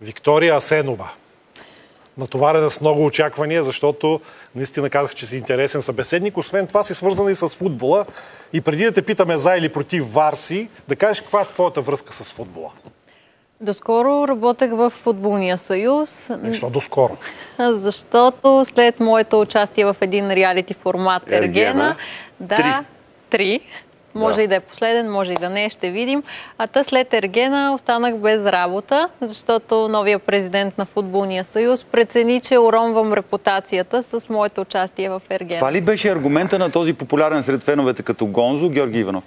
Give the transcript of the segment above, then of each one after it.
Виктория Асенова. Натоварена с много очаквания, защото наистина казах, че си интересен събеседник. Освен това си свързана и с футбола. И преди да те питаме за или против Варси, да кажеш каква е твоята връзка с футбола. Доскоро работех в Футболния съюз. Защо доскоро? Защото след моето участие в един реалити формат Ергена, Ергена да, три. три. Може Да. и да е последен, може и да не, ще видим. А та след Ергена останах без работа, защото новия президент на Футболния съюз прецени, че уронвам репутацията с моето участие в Ергена. Това ли беше аргумента на този популярен сред феновете като Гонзо, Георги Иванов?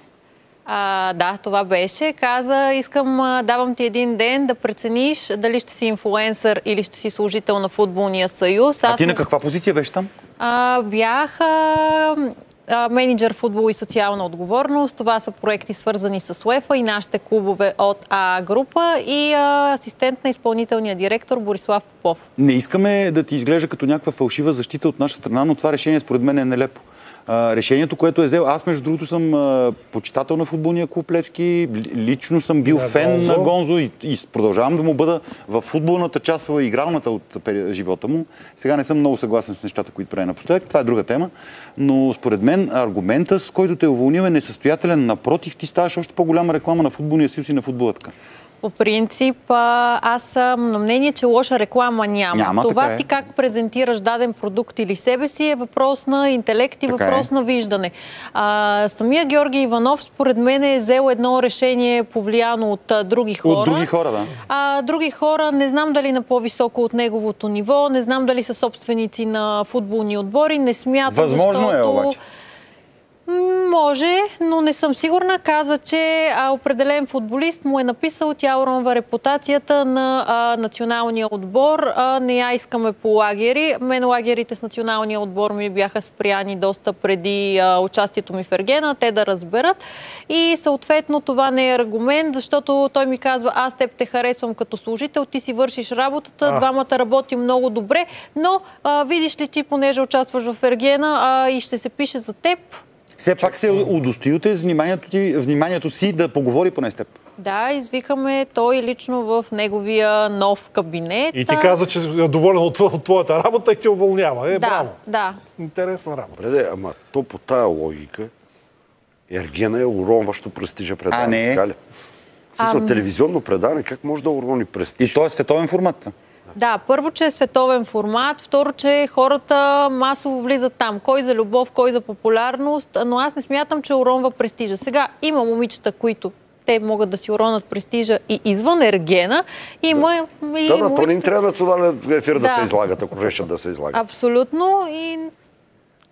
А, да, това беше. Каза, искам, давам ти един ден да прецениш дали ще си инфлуенсър или ще си служител на Футболния съюз. А ти на каква позиция беше там? А, бях а, а, менеджер футбол и социална отговорност. Това са проекти свързани с УЕФА и нашите клубове от А група и а, асистент на изпълнителния директор Борислав Попов. Не искаме да ти изглежда като някаква фалшива защита от наша страна, но това решение според мен е нелепо. А, решението, което е взел, аз между другото съм а, почитател на футболния клуб Левски, ли- лично съм бил На фен Гонзо. на Гонзо и, и продължавам да му бъда в футболната част, в игралната от живота му. Сега не съм много съгласен с нещата, които прави напоследък, това е друга тема, но според мен аргумента, с който те уволнил е несъстоятелен, напротив, ти ставаш още по-голяма реклама на футболния съюз и на футбола така. По принцип, аз съм на мнение, че лоша реклама няма. Няма, Това е. ти как презентираш даден продукт или себе си е въпрос на интелект и Така въпрос е. на виждане. А, самия Георги Иванов, според мен, е взел едно решение повлияно от а, други хора. От други хора, да. А, други хора, не знам дали на по-високо от неговото ниво, не знам дали са собственици на футболни отбори, не смятам, Възможно е, защото... обаче. Може, но не съм сигурна. Каза, че а, определен футболист му е написал, тя уронва репутацията на а, националния отбор. А, не я искаме по лагери. Мен лагерите с националния отбор ми бяха спряни доста преди а, участието ми в Ергена, те да разберат. И съответно това не е аргумент, защото той ми казва, аз теб те харесвам като служител, ти си вършиш работата, А. двамата работим много добре, но а, видиш ли ти, понеже участваш в Ергена а, и ще се пише за теб, Все пак се удостоите с вниманието, ти, вниманието си да поговори поне с теб. Да, извикаме той лично в неговия нов кабинет. И ти каза, че е доволен от, от твоята работа и те уволнява. Е, да, браво. да. Интересна работа. Преде, ама то по тая логика Ергена е уронващо престижа предаване. А, не е. смисъл, телевизионно предаване, как може да урони престиж? И то е световен формат. Да, първо, че е световен формат, второ, че хората масово влизат там. Кой за любов, кой за популярност, но аз не смятам, че уронва престижа. Сега има момичета, които те могат да си уронат престижа и извън Ергена. Има и Да, да, то не трябва национален ефир да, Да. се излагат, ако решат да се излагат. Абсолютно. И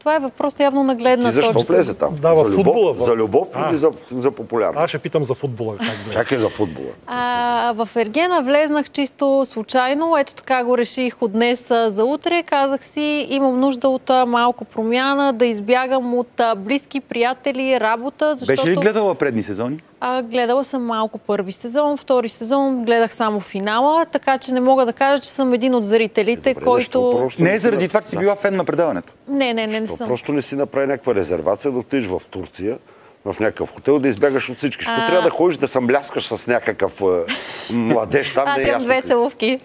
това е въпрос явно на гледна Ти защо точка. влезе там? Да, за, футбола, любов, в- за любов А. или за, за популярност? Аз ще питам за футбола. Как влезе. Как е за футбола? А, в Ергена влезнах чисто случайно. Ето така го реших от днес за утре. Казах си, имам нужда от малко промяна, да избягам от близки приятели, работа, защото... Беше ли гледала предни сезони? А, гледала съм малко първи сезон, втори сезон гледах само финала, така че не мога да кажа, че съм един от зрителите, Е, Добре, който... Не е заради това, че си Да. била фен на предаването. Не, не, не, не съм. просто не си направи някаква резервация да отидеш в Турция, в някакъв хотел, да избягаш от всички. Що А. трябва да ходиш да съмляскаш с някакъв е, младеж там, Аз не е ясно. две целувки.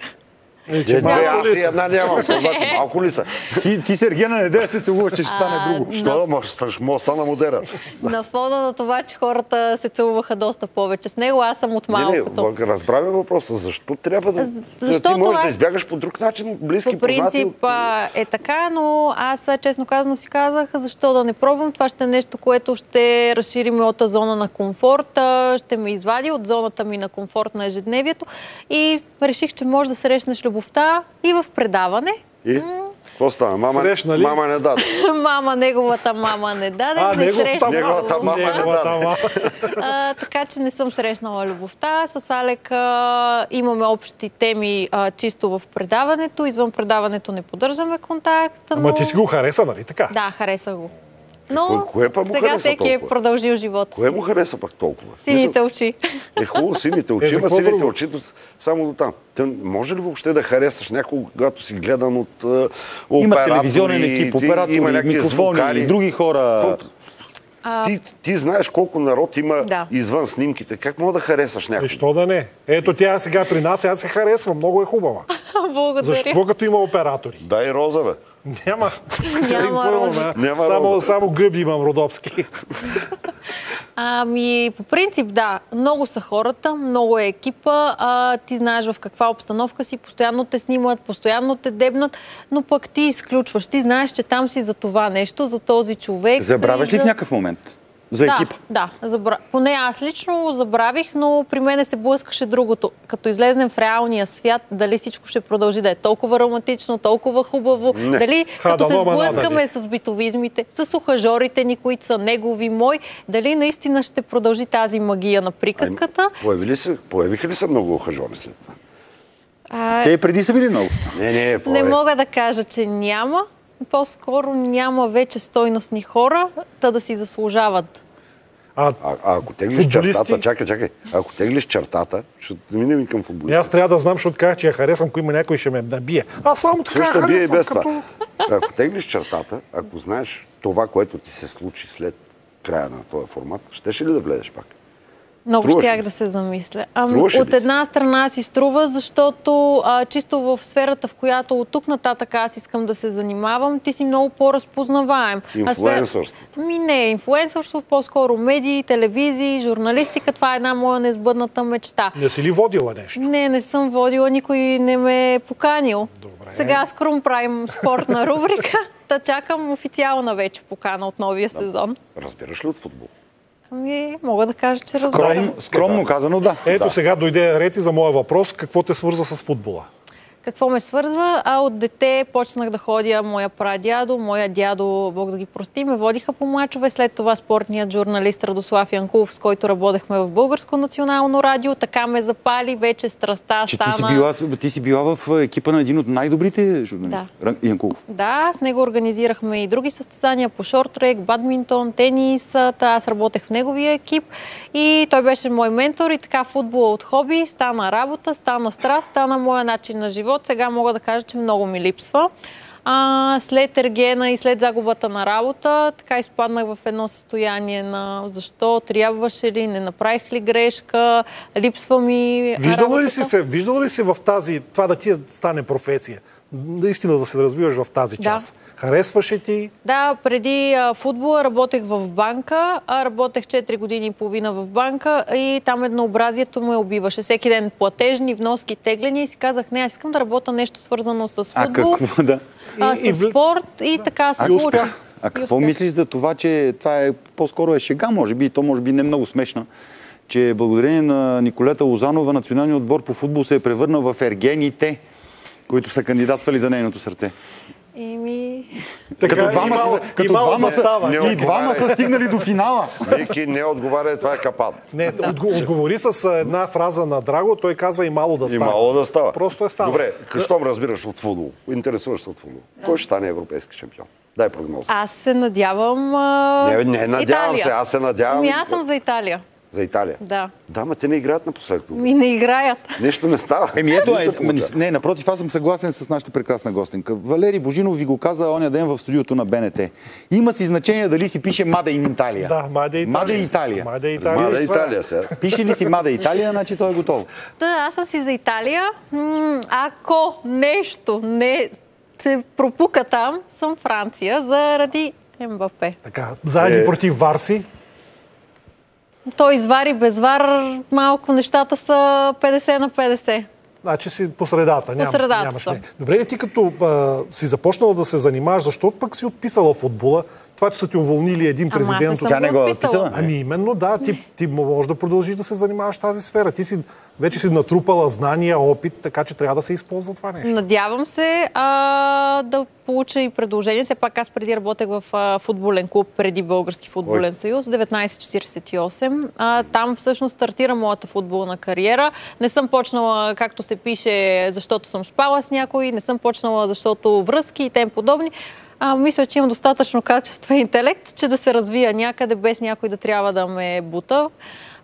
Е, Е, две, малко аз и една нямам. Познати, малко ли са? Ти, ти Сергена, не да се целуваш, че ще стане А, друго. Що да може, може да стана модерен? На фона на това, че хората се целуваха доста повече с него, аз съм от Не, малкото. не, разбравя въпроса. Защо трябва да... Защото ти можеш да избягаш по друг начин, близки, По познати. принцип от- а, е така, но аз честно казано си казах, защо да не пробвам. Това ще е нещо, което ще разшири моята зона на комфорт, а, ще ме извади от зоната ми на комфорт на ежедневието и реших, че може да срещнеш любовта и в предаване. И? Какво стана? Мама, Срещна ли? мама не даде. мама, неговата мама не даде. А, не неговата срещнах Неговата мама не даде. А, така че не съм срещнала любовта. С Алек а, имаме общи теми а, чисто в предаването. Извън предаването не поддържаме контакт. Но... Ама ти си го хареса, нали така? Да, хареса го. Но Кое- кое пък му сега всеки е толкова? продължил живота. Кое му хареса пък толкова? Сините очи. Е хубаво, сините Е, очи, ама какво сините очи само до там. Те, може ли въобще да харесаш някого, когато си гледан от uh, Има телевизионен екип, оператори, има някакви микрофони, звукари? други хора. То- А... Ти, ти знаеш колко народ има Да. извън снимките. Как мога да харесаш някой? Е, що да не? Ето тя сега при нас, аз се харесвам, много е хубава. Благодаря. Защо като има оператори? Дай роза, бе. Няма. Няма да. Няма само, роза. само гъби имам родопски. Ами, по принцип, да. Много са хората, много е екипа. А, ти знаеш в каква обстановка си, постоянно те снимат, постоянно те дебнат, но пък ти изключваш. Ти знаеш, че там си за това нещо, за този човек. Забравяш ли в някакъв момент? За да, екипа? Да, забра... поне аз лично забравих, но при мене се блъскаше другото. Като излезнем в реалния свят, дали всичко ще продължи да е толкова романтично, толкова хубаво, Не. дали Ха, като се дано, ма, сблъскаме с битовизмите, с ухажорите ни, които са негови, мой, дали наистина ще продължи тази магия на приказката. Появи ли се, появиха ли се много ухажори след това? А, Те преди са били много. Не, не, не мога да кажа, че няма. По-скоро няма вече стойностни хора, та да си заслужават. А, А, а ако теглиш Футболисти? чертата, чакай, чакай, ако теглиш чертата, ще минем и към футболиста. аз трябва да знам, защото казах, че я харесвам, ако има някой ще ме набие. Аз само така ще бие и харесвам, без като... това. Ако теглиш чертата, ако знаеш това, което ти се случи след края на този формат, щеше ли да влезеш пак? Много щях ли? да се замисля. Ами, ли от се? една страна си струва, защото а, чисто в сферата, в която от тук нататък аз искам да се занимавам, ти си много по-разпознаваем. А сфер- Инфлуенсърство. Ми не, инфлуенсърство, по-скоро медии, телевизии, журналистика. Това е една моя несбъдната мечта. Не си ли водила нещо? Не, не съм водила, никой не ме е поканил. Добре. Сега с Крум правим спортна рубрика. Та чакам официална вече покана от новия сезон. Разбираш ли от футбол? Ами, мога да кажа, че разбирам. Скромно, скромно казано, да. Ето сега дойде ред и за моя въпрос. Какво те свърза с футбола? Какво ме свързва? А от дете почнах да ходя моя прадядо, моя дядо, Бог да ги прости, ме водиха по мачове. След това спортният журналист Радослав Янков, с който работехме в Българско национално радио, така ме запали, вече страста Че ти стана. си, била, ти си била в екипа на един от най-добрите журналисти. Да. Янкулов. Да, с него организирахме и други състезания по шортрек, бадминтон, тенис. Аз работех в неговия екип и той беше мой ментор и така футбола от хоби стана работа, стана страст, стана моя начин на живот. Сега мога да кажа, че много ми липсва. А, след ергена и след загубата на работа, така изпаднах в едно състояние на защо, трябваше ли, не направих ли грешка, липсва ми Виждала ли работата. си се, виждала ли си в тази, това да ти е- стане професия? Наистина да се развиваш в тази Да. част. Харесваше ти? Да, преди а, футбола работех в банка, а работех 4 години и половина в банка и там еднообразието ме убиваше. Всеки ден платежни, вноски, теглени и си казах, не, аз искам да работя нещо свързано с А футбол, какво, да. а, И- и с вл- спорт и така се И случи. успях. А И какво мислиш за това, че това е по-скоро е шега, може би, и то може би не много смешна, че благодарение на Николета Лозанова националният отбор по футбол се е превърнал в ергените, които са кандидатствали за нейното сърце. Еми... Така, Като двама, и са, и като мало двама, да са, става. Не и двама са стигнали до финала. Вики не отговаря, това е капан. Не, отго- отговори с една фраза на Драго, той казва и мало да И става. мало да става. Просто е станало. Добре, щом разбираш от футбол, интересуваш се от футбол, кой ще стане европейски шампион? Дай прогноза. Аз се надявам а... Не, не надявам Италия. се, аз се надявам. Ами аз съм за Италия. За Италия. Да. Да, ма те не играят напоследък. Ми не играят. Нещо не става. Еми ето, Не се е, не, напротив, аз съм съгласен с нашата прекрасна гостенка. Валери Божинов ви го каза оня ден в студиото на БНТ. Има си значение дали си пише Мада in Италия. Да, Маде Италия. Маде Италия. Маде Италия. Ма да Това е. Италия сега. Пише ли си Мада Италия, значи той е готов. Да, аз съм си за Италия. Ако нещо не се пропука там, съм Франция заради Мбапе. Така, заедно Е. против Варси. Той извари без вар, малко нещата са 50 на 50. Значи си по средата. Ням, средата нямаш не. Добре, ли ти като а, си започнала да се занимаваш, защо пък си отписала футбола? Това, че са ти уволнили един Ама президент от Тя не го е отписала. Ами именно, да, ти, ти можеш да продължиш да се занимаваш тази сфера. Ти си, вече си натрупала знания, опит, така че трябва да се използва това нещо. Надявам се а, да получа и предложение. Все пак аз преди работех в а, футболен клуб, преди Български футболен съюз, 1948. А, там всъщност стартира моята футболна кариера. Не съм почнала, както се пише, защото съм спала с някой, не съм почнала, защото връзки и тем подобни. А, мисля, че имам достатъчно качество и интелект, че да се развия някъде, без някой да трябва да ме бута.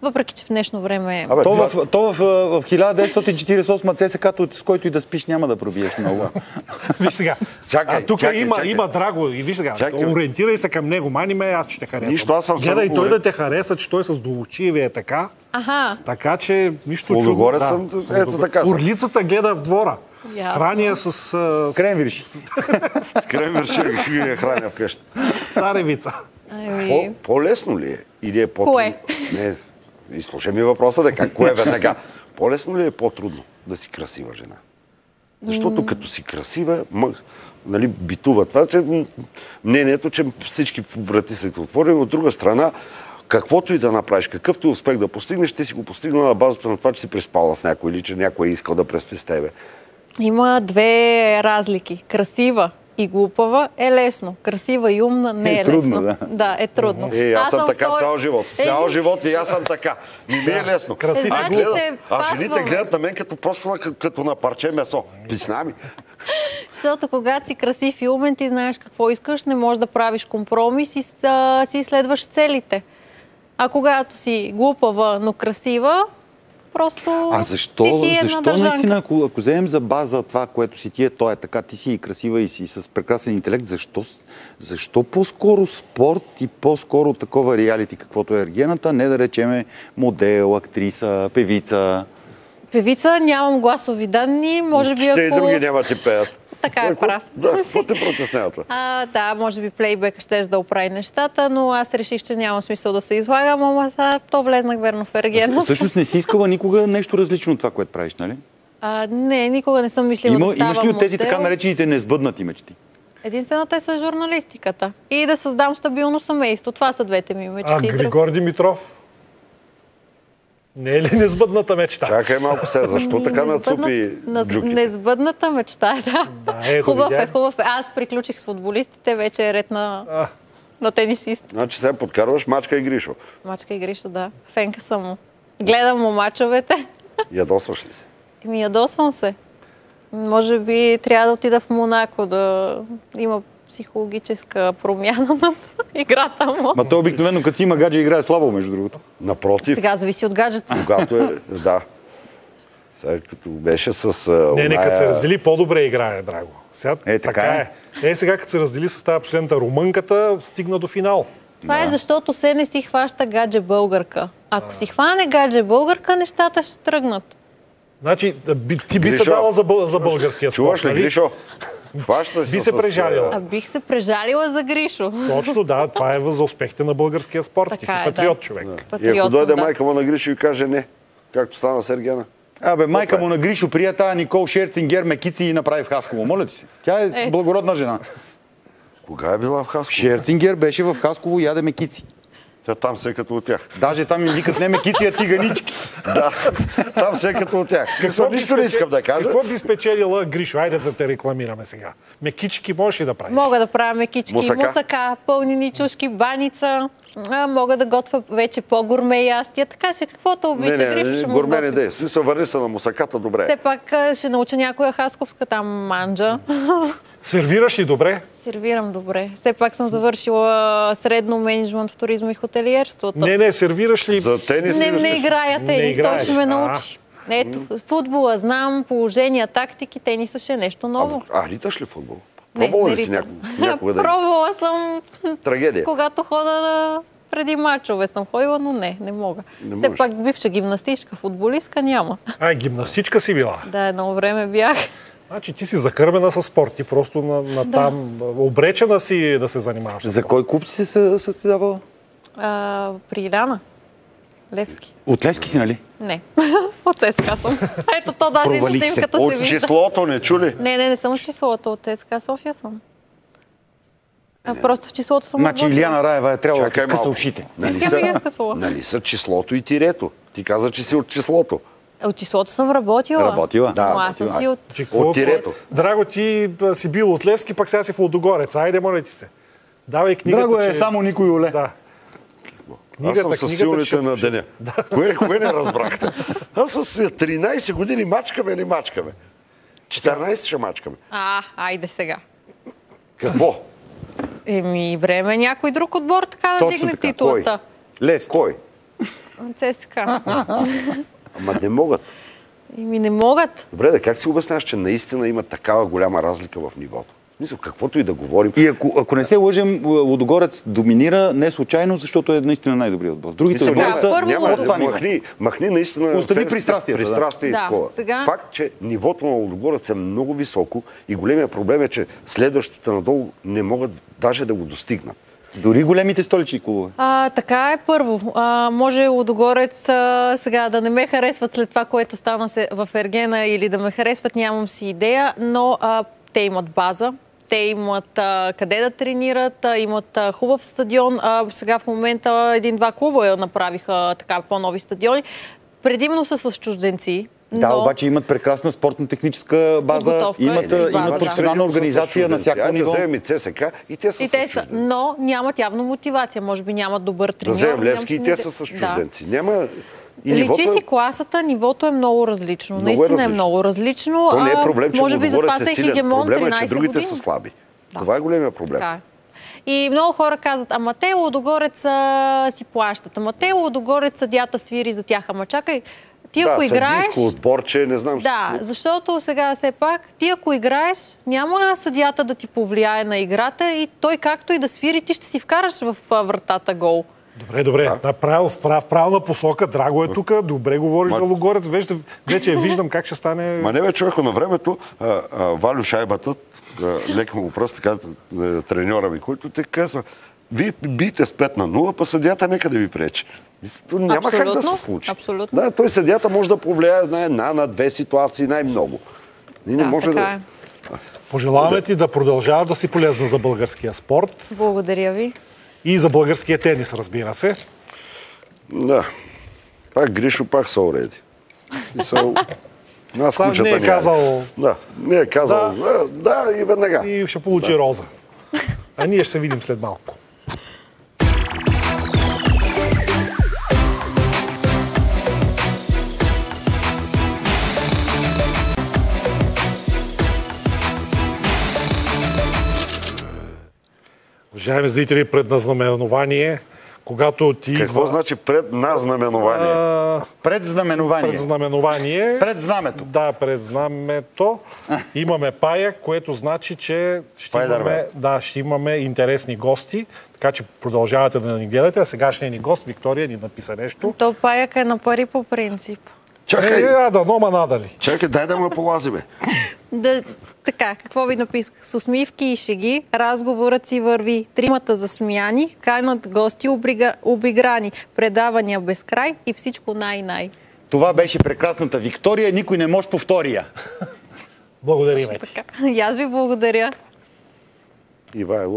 Въпреки, че в днешно време... Абе, То, в, то в, в 1948 ЦСК, с който и да спиш, няма да пробиеш много. Виж сега. Чакай, а, тук чакай, има, чакай. има драго. И виж сега, Чакай. ориентирай се към него. Мани ме, аз ще те харесам. Нищо, аз съм Гледай той да те хареса, че той с долучиве е така. Аха, Така че нищо Лудогорец чудно. съм, ето така. Орлицата гледа в двора. Ясно. Храни я с, а, с Кренвириш. С кремвир ще ги храня вкъщи. царевица. ами... По, по-лесно ли е? Или е по-трудно? Кое? Не, изслушай ми въпроса, да как, кое веднага? По-лесно ли е по-трудно да си красива жена? Защото като си красива, мъх, нали, битува това, че мнението, че всички врати са отворени. От друга страна, каквото и да направиш, какъвто и успех да постигнеш, ти си го постигнал на базата на това, че си преспала с някой или че някой е искал да преспи с тебе. Има две разлики. Красива и глупава е лесно. Красива и умна не е, Е трудно, лесно. да. Да, е трудно. Е, аз, съм така втори- цял живот. Е, Цял живот и аз съм така. И ми е лесно. Красив и а, гледат, а жените гледат на мен като просто на- като, на парче месо. Писна ми. Защото когато си красив и умен, ти знаеш какво искаш, не можеш да правиш компромис и си следваш целите. А когато си глупава, но красива, просто А ти защо, си една защо държанка. наистина, ако, ако вземем за база това, което си ти е, то е така, ти си и красива и си с прекрасен интелект, защо, защо по-скоро спорт и по-скоро такова реалити, каквото е ергената, не да речеме модел, актриса, певица? Певица, нямам гласови данни, може би Ще ако... и други няма ти пеят. Така е прав. Да, какво те протеснява това? А, да, може би плейбек ще да оправи нещата, но аз реших, че няма смисъл да се излагам, ама са, то влезнах верно в Ергена. Всъщност не си искала никога нещо различно от това, което правиш, нали? А, не, никога не съм мислила Има, да ставам имаш ли от тези модел. така наречените несбъднати мечти? Единствената е с журналистиката. И да създам стабилно семейство. Това са двете ми мечти. А Григор Димитров? Не е ли незбъдната мечта? Чакай малко сега, защо Ами, така нацупи джуките? Незбъдната мечта, да. Да, ето, хубав е, хубав е. Аз приключих с футболистите, вече е ред на, А, на тенисист. Значи сега подкарваш Мачка и Гришо. Мачка и Гриша, да. Фенка съм му. Гледам му мачовете. Ядосваш ли се? Ми ядосвам се. Може би трябва да отида в Монако да има психологическа промяна на играта му. Ма той обикновено, като си има гадже, играе слабо, между другото. Напротив, Сега зависи от гаджета. когато е... Да. Сега като беше с... а, не, не, като се раздели, по-добре играе, Драго. Сега, Е, така е. Е, сега като се раздели с тази последната румънката, стигна до финал. Това е защото се не си хваща гадже българка. Ако си хване гадже българка, нещата ще тръгнат. Значи, да, би, ти би се Гришо, дала за, за българския спорт, Чуваш ли, нали? Гришо? Хваща Би се прежалила. А бих се прежалила за Гришо. Точно, да, това е за успехите на българския спорт. ти си Така е, патриот, да. човек. И ако Патриот дойде да. майка му на Гришо и каже не, както стана с Ергена. Абе, майка Опа. му на Гришо прия тая Никол Шерцингер Мекици и направи в Хасково. Моля ти се. Тя е Е. благородна жена. Кога е била в Хасково? Шерцингер беше в Хасково и яде Мекици. Тя там се е като от тях. Даже там им викат не Мекици, а тиганички. Да, там се е като от тях. Какво, нищо не искам да кажа. Какво би спечелила Гришо? Айде да те рекламираме сега. Мекички можеш ли да правиш? Мога да правя мекички, Мусака? мусака, пълнини чушки, баница. А, мога да готвя вече по-гурме ястия. Така че каквото Не, обича не, Гришо не, ще му гурме не сготви. дей. Смисъл, върни се на мусаката, добре. Все пак ще науча някоя хасковска там манджа. Сервираш ли добре? Сервирам добре. Все пак съм завършила средно менеджмент в туризма и хотелиерството. Не, не, сервираш ли? За тенис не, не играя Не тенис, той играеш, ще ме научи. Ето, футбола знам, положения, тактики, тениса ще е нещо ново. А, а риташ ли футбол? Не, Пробвала не ли си някога, някога да... Пробвала съм, Трагедия. когато хода да... преди мачове съм ходила, но не, не мога. Не Все пак бивша гимнастичка, футболистка няма. А, гимнастичка си била. Да, едно време бях. Значи ти си закърмена с спорт. Ти просто на, на там обречена си да се занимаваш. За кой клуб си се състезавала? При Иляна. Левски. От Левски си, нали? Не. От ЦСКА съм. Ето то даже и се. снимката се От вижда. числото не чули? Не, не, не съм в числото. От ЦСКА София съм. А, просто в числото съм Значи. Илияна Раева е трябвало да скъса ушите. Нали е са, нали са числото и тирето? Ти каза, че си от числото. От числото съм работила. Работила? Да, Но аз съм си от... Какво- От тирето. Драго, ти си бил от Левски, пък сега си в Лодогорец. Айде, моля ти се. Давай книгата, Драго е че... само никой оле. Да. Аз съм с силните ще- на деня. Кое, кое не разбрахте? Аз с 13 години мачкаме или мачкаме? 14 ще мачкаме. А, айде сега. Какво? Еми, време е някой друг отбор така да Точно дигне така. титлата. Лев. Кой? ЦСКА. Ама не могат. Еми, не могат. Добре, да как си обясняваш, че наистина има такава голяма разлика в нивото? Мисля, каквото и да говорим. И ако, ако не се лъжем, Лодогорец доминира не случайно, защото е наистина най-добрият отбор. Другите Мисля, отбори Да, са първо няма, от това махни, махни наистина Остави фенските пристрастията, да. и Да, такова. сега- Факт, че нивото на Лудогорец е много високо и големия проблем е, че следващите надолу не могат даже да го достигнат. Дори големите столични клубове. А, така е първо. А, може Лодогорец а, сега да не ме харесват след това, което стана се в Ергена или да ме харесват, нямам си идея, но а, те имат база. Те имат а, къде да тренират, а, имат а, хубав стадион. А, сега в момента един-два клуба направиха така по-нови стадиони. Предимно са с чужденци. Да, но... обаче имат прекрасна спортно-техническа база, Подготовка имат, и база, имат да. професионална организация на всяко ниво. да вземем и ЦСК и те са И с те са, но нямат явно мотивация. Може би нямат добър Да треньор. вземем нямат Левски и те са с Да. чужденци. Няма... И Личи нивото е- си класата, нивото е много различно. Много е Наистина е, различно. много различно. То не е проблем, че може би затова Лудогорец са е хегемон Проблема е, че 13 другите години. са слаби. Това е големия проблем. Така е. И много хора казват, ама те Лодогорец а, си плащат, ама те Лодогорец съдята свири за тях. Ама чакай, ти ако да, играеш... съдийско отборче, не знам. Да, защото сега все пак, ти ако играеш, няма съдията да ти повлияе на играта и той както и да свири, ти ще си вкараш в вратата гол. Добре, добре. Да. В, прав, в правилна посока. Драго е тук. Добре говориш Ма- за Логорец. Вече, вече виждам как ще стане. Ма не бе, човеко, на времето а, а, Валю шайбата, лека му пръст, така, а, треньора ми, който те казва, вие бийте с 5 на 0, па съдята нека да ви пречи. Няма как да Абсолютно, се случи. абсолютно. Да, той съдята може да повлияе на една, на две ситуации най-много. И не Да, може така да... е. Пожелаваме ти да продължава да си полезна за българския спорт Благодаря ви. и за българския тенис, разбира се. Да. Пак Гришо, пак са уреди. Мисъл, Нас Сам кучета не е казал- Да, не е казал. Да, да и веднага. И ще получи роза. А ние ще се видим след малко. Уважаеми зрители, предназнаменование, когато ти Какво идва значи пред нас знаменование? а, Пред знаменование. предзнаменование, Пред знамето. Да, пред знамето имаме пая, което значи, че ще имаме, да, ще имаме интересни гости, така че продължавате да ни гледате. А сегашният ни гост, Виктория, ни написа нещо. То паяк е на пари по принцип. Чакай, Е, да, но ма надали. чакай, дай да ме полазиме. Да, така, какво ви написах? С усмивки и шеги, разговорът си върви. Тримата засмяни, канат гости обрига, обиграни, предавания без край и всичко най-най. Това беше прекрасната Виктория. Никой не може повтория. Благодарим ти. Така. И аз ви благодаря. Ивайло.